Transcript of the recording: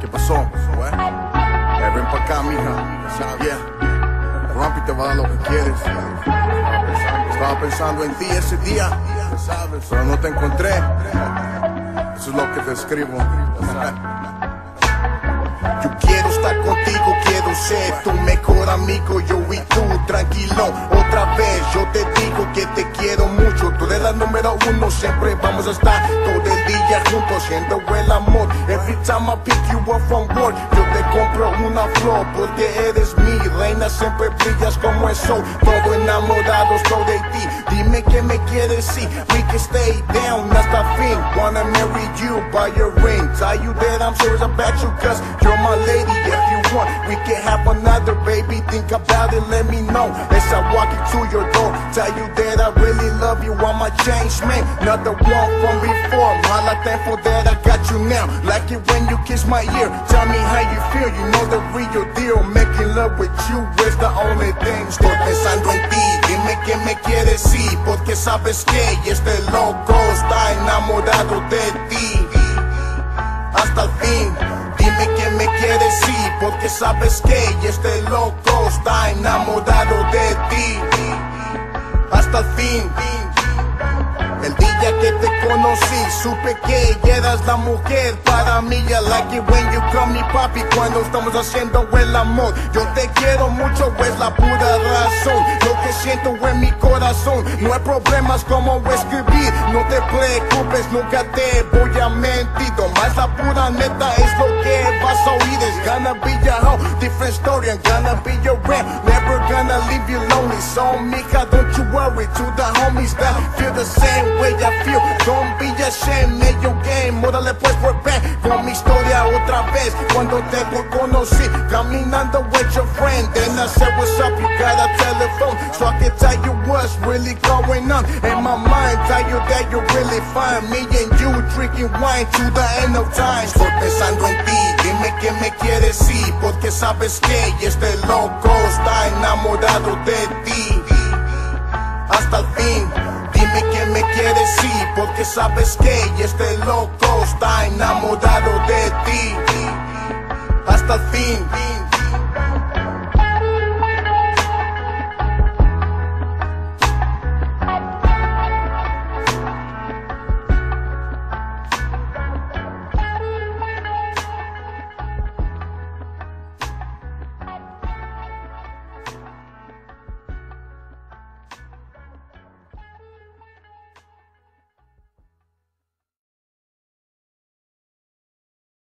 ¿Qué pasó? Eh, ven pa' acá, mija. Yeah. Grumpy te va a dar lo que quieres. Estaba pensando en ti ese día, pero no te encontré. Eso es lo que te escribo. Yo quiero estar contigo, quiero ser tu mejor amigo, yo y tú, tranquilo. Otra vez yo te digo que te quiero mucho, tú eres la número uno, siempre vamos a estar todo el día juntos, siendo el amor. Every time I pick you up from work, yo te compro una flor, porque eres mi reina, siempre brillas como el sol. Todo enamorados, todo de ti, dime que me quieres, sí, we can stay down hasta fin. Wanna marry you, buy your ring, tell you that I'm serious about you, cause you're my lady. If you want, Think about it, let me know. As I walk into your door, tell you that I really love you. I'm a change man, not the one from before. I'm thankful that I got you now. Like it when you kiss my ear. Tell me how you feel, you know the real deal. Making love with you is the only thing. Estoy pensando en ti, dime que me quieres, sí. Porque sabes que este loco está enamorado de ti. Quieres, sí, porque sabes que este loco está enamorado de ti. Hasta el fin. El día que te conocí, supe que eras la mujer para mí. I like it when you call me papi cuando estamos haciendo el amor. Yo te quiero mucho, es la pura razón. Lo que siento en mi corazón. No hay problemas como escribir. No te preocupes, nunca te voy a mentir. Más la pura neta es lo gonna be your whole different story. I'm gonna be your rap. Never gonna leave you lonely. So, mija, don't you worry. To the homies that feel the same way I feel. Don't be ashamed, make your game. Órale pues por back con mi historia otra vez. Cuando te conocí, caminando with your friend. Then I said, What's up? You got a telephone. So I can tell you what's really going on. In my mind, tell you that you're really fine. Me and you drinking wine to the end of time. Estoy pensando en que me quieres, sí. Porque sabes que este loco está enamorado de ti. Hasta el fin. Dime que me quieres, sí, porque sabes que este loco está enamorado de ti. Hasta el fin.